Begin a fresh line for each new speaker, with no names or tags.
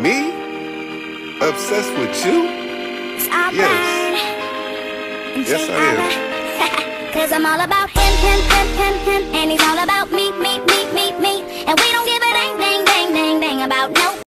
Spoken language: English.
Me? Obsessed with you?
Right. Yes. Yes, I am. Cause I'm all about him, him, him, him, him, and he's all about me, me, me, me, me, and we don't give a dang, dang, dang, dang, dang about no